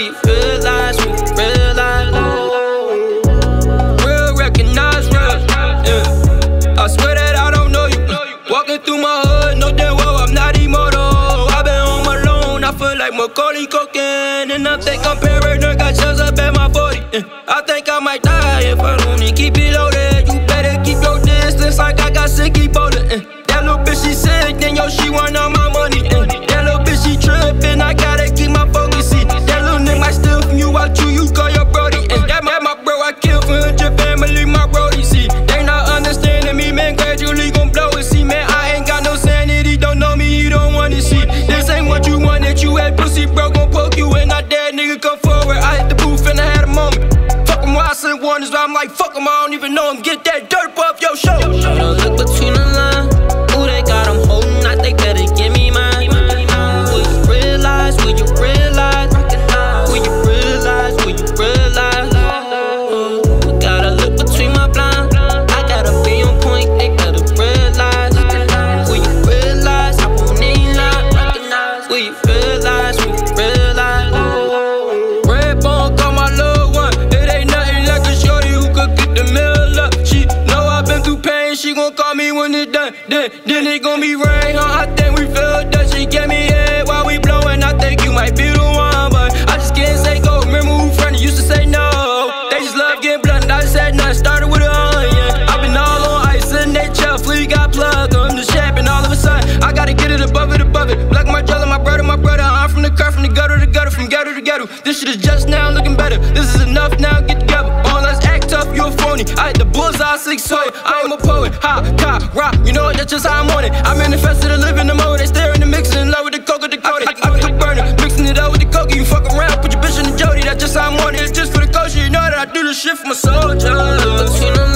you realize we realize. Oh, real recognize real. Yeah. I swear that I don't know you. Walking through my hood, Know that well I'm not immortal. I've been home alone, I feel like Macaulay Culkin, and I think I'm paranoid. Got shells up at my 40. Yeah. I think I might die if I. forward. I hit the booth and I had a moment. Fuck 'em, why I sent warnings, but I'm like, fuck 'em, I don't even know 'em. Get that dirt up your show. Don't look between the lines. Who they got 'em holding? I think better give me mine. Will you realize? Will you realize? I gotta be on point. They gotta realize Will you realize? Will you realize? Uh, gotta look Then, then it gon' be rain. Huh? I think we feel that she get me head while we blowin'. I think you might be the one, but I just can't say go. Remember who friendly used to say no. They just love getting blunt. I said nothing. Started with a onion. I've been all on ice in that chair. Flea got plugged. I'm the champion. All of a sudden, I gotta get it above it, above it. Black Margiela, my brother, my brother. I'm from the car, from the gutter to gutter, from ghetto to ghetto. This shit is just now looking better. This is enough now, get together. I hit the bullseye, sleep so I am a poet. Ha, cop, rock. You know it, that's just how I'm on it. I manifested to live in the mode. They staring the mixing in love with the coca, the coated. I, I, I burn it. Mixing it up with the coke. You fuck around, put your bitch in the Jody. That's just how I'm on it. It's just for the culture. You know that I do this shit for my soldiers.